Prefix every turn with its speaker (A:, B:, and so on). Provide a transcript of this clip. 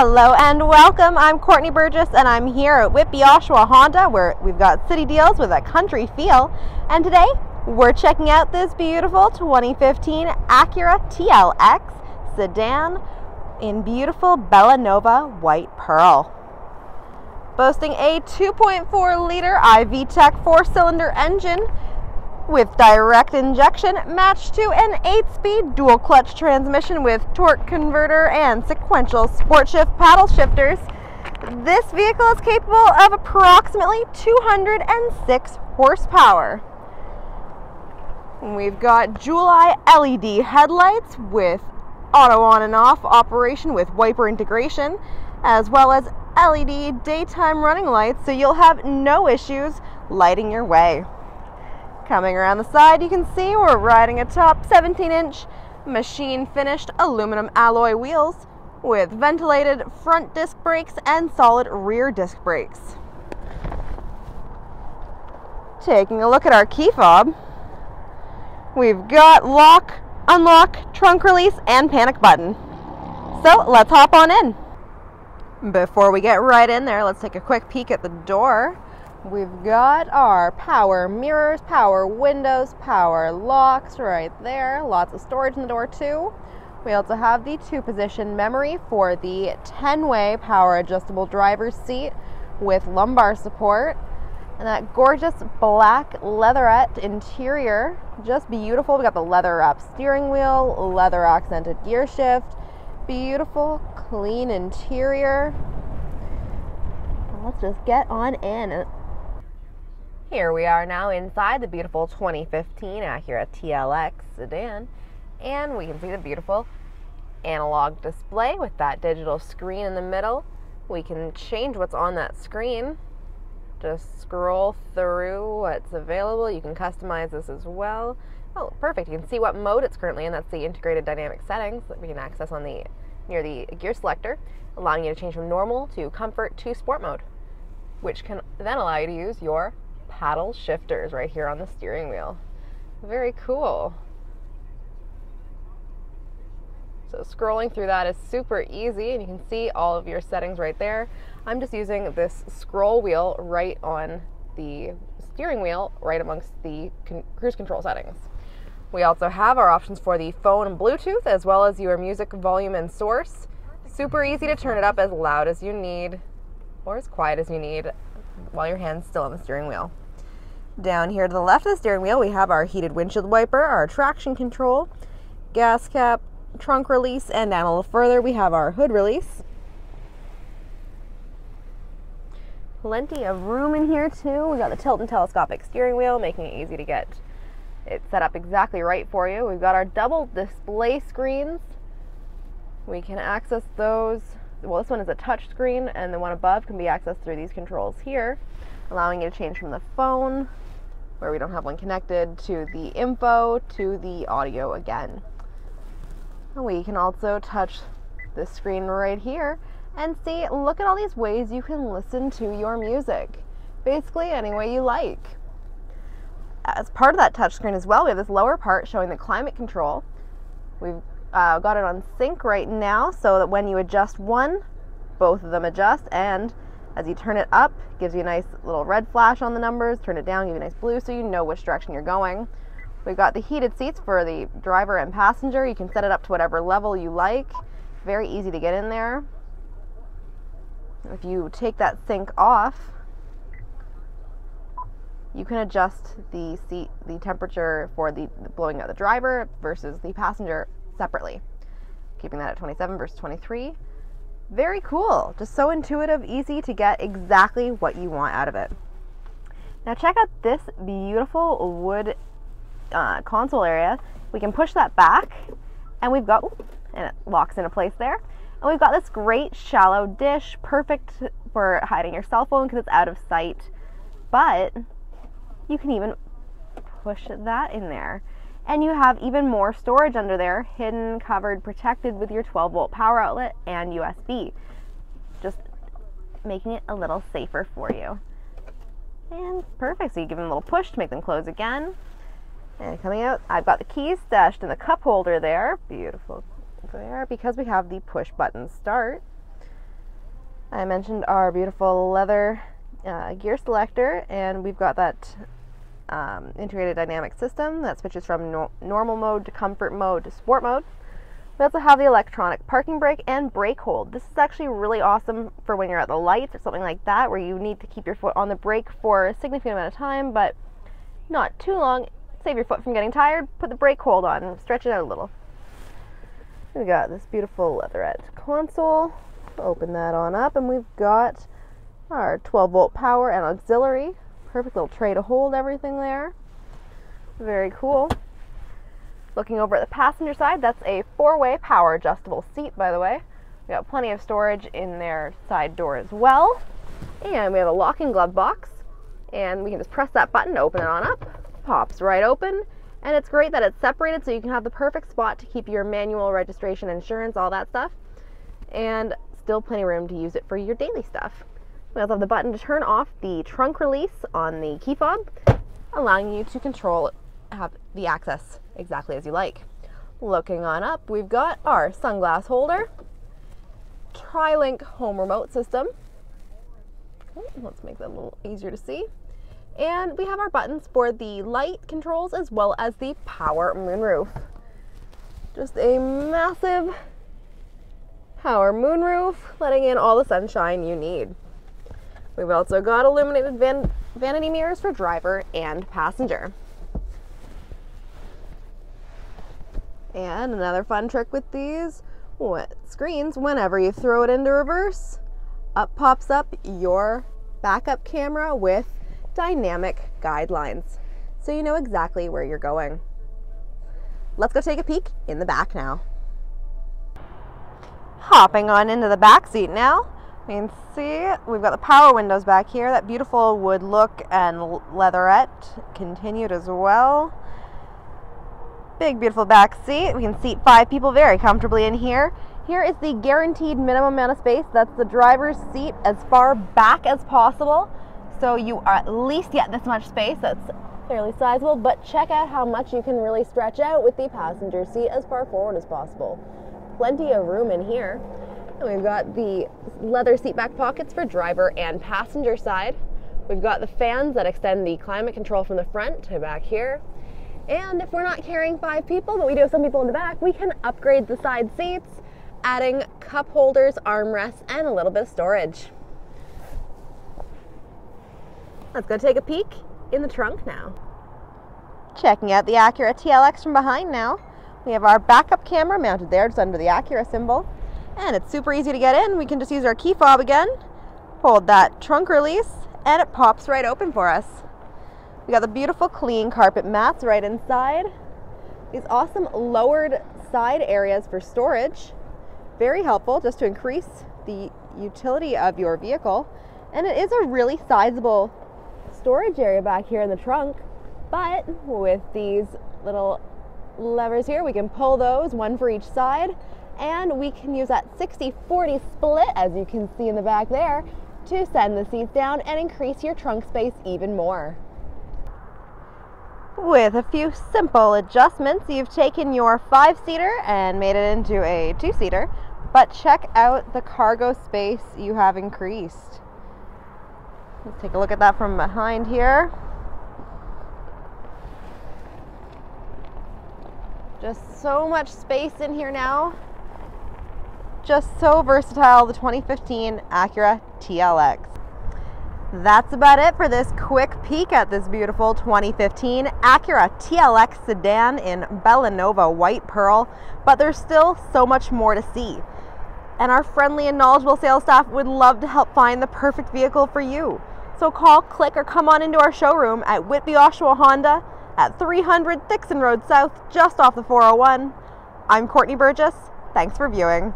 A: Hello and welcome. I'm Courtney Burgess and I'm here at Whitby Oshawa Honda where we've got city deals with a country feel. And today we're checking out this beautiful 2015 Acura TLX sedan in beautiful Bellanova white pearl. Boasting a 2.4 liter iVTEC four cylinder engine with direct injection matched to an 8-speed dual clutch transmission with torque converter and sequential sport shift paddle shifters. This vehicle is capable of approximately 206 horsepower. We've got Jewel Eye LED headlights with auto on and off operation with wiper integration, as well as LED daytime running lights so you'll have no issues lighting your way. Coming around the side, you can see we're riding atop 17 inch machine finished aluminum alloy wheels with ventilated front disc brakes and solid rear disc brakes. Taking a look at our key fob, we've got lock, unlock, trunk release, and panic button. So let's hop on in. Before we get right in there, let's take a quick peek at the door. We've got our power mirrors, power windows, power locks right there. Lots of storage in the door too. We also have the two position memory for the 10 way power adjustable driver's seat with lumbar support. And that gorgeous black leatherette interior, just beautiful. We got the leather wrap steering wheel, leather accented gear shift, beautiful clean interior. Let's just get on in. Here we are now inside the beautiful 2015 uh, Acura TLX sedan, and we can see the beautiful analog display with that digital screen in the middle. We can change what's on that screen. Just scroll through what's available. You can customize this as well. Oh, perfect. You can see what mode it's currently in. That's the integrated dynamic settings that we can access on the near the gear selector, allowing you to change from normal to comfort to sport mode, which can then allow you to use your paddle shifters right here on the steering wheel. Very cool. So scrolling through that is super easy and you can see all of your settings right there. I'm just using this scroll wheel right on the steering wheel right amongst the con- cruise control settings. We also have our options for the phone and Bluetooth as well as your music volume and source. Super easy to turn it up as loud as you need or as quiet as you need while your hand's still on the steering wheel. Down here to the left of the steering wheel, we have our heated windshield wiper, our traction control, gas cap, trunk release, and down a little further, we have our hood release. Plenty of room in here too. We got the tilt and telescopic steering wheel, making it easy to get it set up exactly right for you. We've got our double display screens. We can access those. Well, this one is a touch screen, and the one above can be accessed through these controls here, allowing you to change from the phone where we don't have one connected to the info to the audio again. We can also touch the screen right here and see, look at all these ways you can listen to your music. Basically, any way you like. As part of that touchscreen as well, we have this lower part showing the climate control. We've uh, got it on sync right now so that when you adjust one, both of them adjust and as you turn it up, gives you a nice little red flash on the numbers. Turn it down, give you a nice blue so you know which direction you're going. We've got the heated seats for the driver and passenger. You can set it up to whatever level you like. Very easy to get in there. If you take that sync off, you can adjust the seat, the temperature for the blowing out the driver versus the passenger separately. Keeping that at 27 versus 23 very cool. Just so intuitive, easy to get exactly what you want out of it. Now check out this beautiful wood uh, console area. We can push that back and we've got, and it locks into place there. And we've got this great shallow dish, perfect for hiding your cell phone because it's out of sight. But you can even push that in there and you have even more storage under there, hidden, covered, protected with your 12 volt power outlet and USB. Just making it a little safer for you. And perfect, so you give them a little push to make them close again. And coming out, I've got the keys stashed in the cup holder there. Beautiful there, because we have the push button start. I mentioned our beautiful leather uh, gear selector, and we've got that um, integrated dynamic system that switches from no normal mode to comfort mode to sport mode. We also have the electronic parking brake and brake hold. This is actually really awesome for when you're at the lights or something like that where you need to keep your foot on the brake for a significant amount of time, but not too long. Save your foot from getting tired, put the brake hold on and stretch it out a little. We got this beautiful leatherette console. Open that on up and we've got our 12 volt power and auxiliary. Perfect little tray to hold everything there. Very cool. Looking over at the passenger side, that's a four-way power adjustable seat, by the way. We got plenty of storage in their side door as well. And we have a locking glove box. And we can just press that button to open it on up. Pops right open. And it's great that it's separated so you can have the perfect spot to keep your manual registration, insurance, all that stuff. And still plenty of room to use it for your daily stuff. We also have the button to turn off the trunk release on the key fob, allowing you to control have the access exactly as you like. Looking on up, we've got our sunglass holder, TriLink home remote system. Let's make that a little easier to see. And we have our buttons for the light controls as well as the power moonroof. Just a massive power moonroof, letting in all the sunshine you need. We've also got illuminated van vanity mirrors for driver and passenger. And another fun trick with these what, screens, whenever you throw it into reverse, up pops up your backup camera with dynamic guidelines. So you know exactly where you're going. Let's go take a peek in the back now. Hopping on into the back seat now. You can see we've got the power windows back here. That beautiful wood look and leatherette continued as well. Big, beautiful back seat. We can seat five people very comfortably in here. Here is the guaranteed minimum amount of space. That's the driver's seat as far back as possible. So you are at least get this much space. That's fairly sizable, but check out how much you can really stretch out with the passenger seat as far forward as possible. Plenty of room in here. We've got the leather seat back pockets for driver and passenger side. We've got the fans that extend the climate control from the front to back here. And if we're not carrying five people, but we do have some people in the back, we can upgrade the side seats, adding cup holders, armrests, and a little bit of storage. Let's go take a peek in the trunk now. Checking out the Acura TLX from behind now. We have our backup camera mounted there just under the Acura symbol. And it's super easy to get in. We can just use our key fob again, hold that trunk release, and it pops right open for us. We got the beautiful clean carpet mats right inside. These awesome lowered side areas for storage. Very helpful just to increase the utility of your vehicle. And it is a really sizable storage area back here in the trunk. But with these little levers here, we can pull those, one for each side, and we can use that 60-40 split, as you can see in the back there, to send the seats down and increase your trunk space even more. With a few simple adjustments, you've taken your five-seater and made it into a two-seater, but check out the cargo space you have increased. Let's take a look at that from behind here. Just so much space in here now. Just so versatile, the 2015 Acura TLX. That's about it for this quick peek at this beautiful 2015 Acura TLX sedan in Bellanova White Pearl, but there's still so much more to see. And our friendly and knowledgeable sales staff would love to help find the perfect vehicle for you. So call, click, or come on into our showroom at Whitby Oshawa Honda at 300 Thickson Road South, just off the 401. I'm Courtney Burgess. Thanks for viewing.